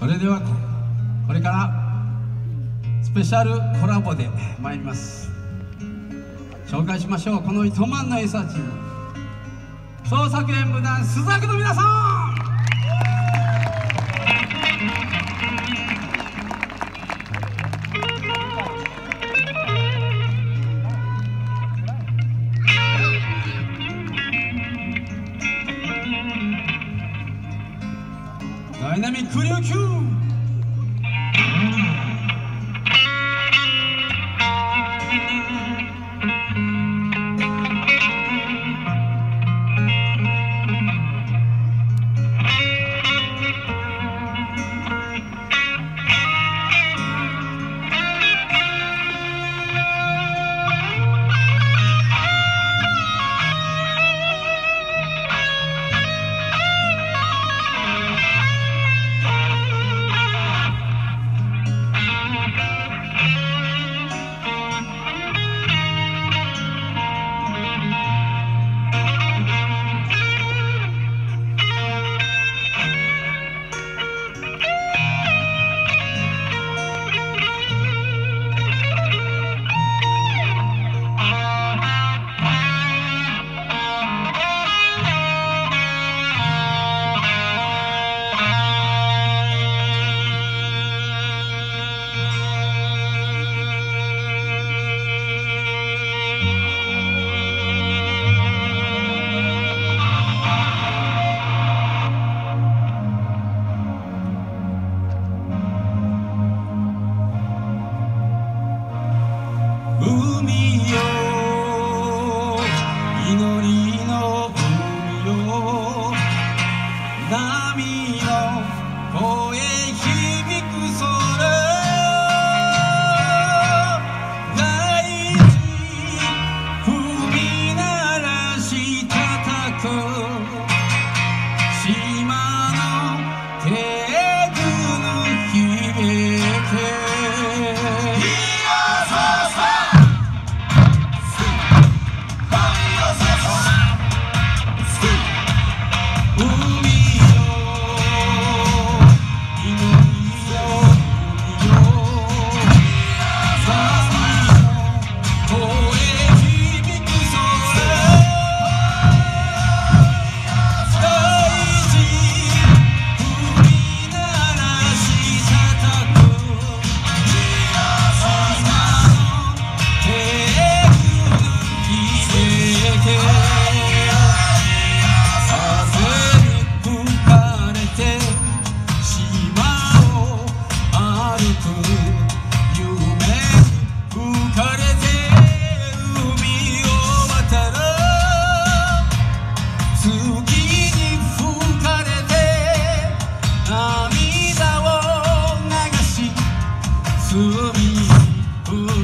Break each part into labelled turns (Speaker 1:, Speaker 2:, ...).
Speaker 1: それではこれからスペシャルコラボで参ります。紹介しましょう。この糸満のエサチーム創作演舞団朱雀の皆さん Dynamic Kuryokyu! আমি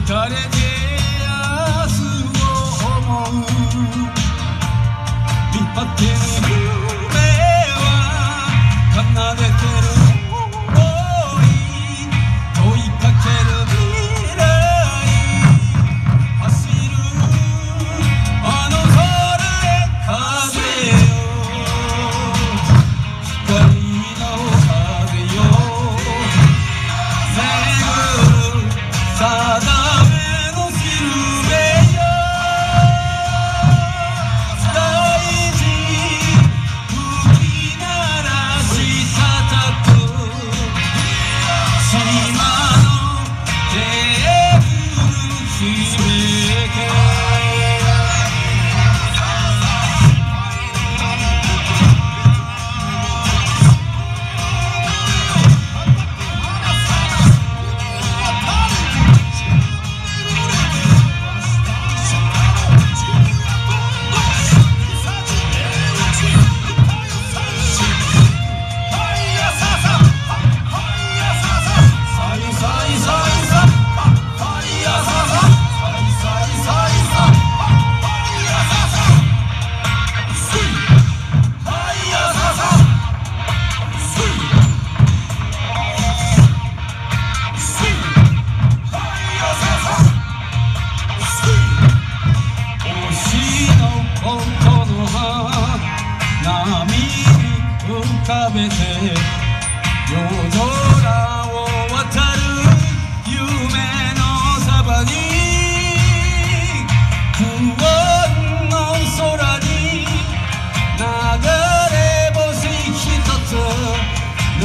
Speaker 1: Tarihim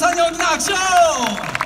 Speaker 1: 박찬선 연인 악쇼!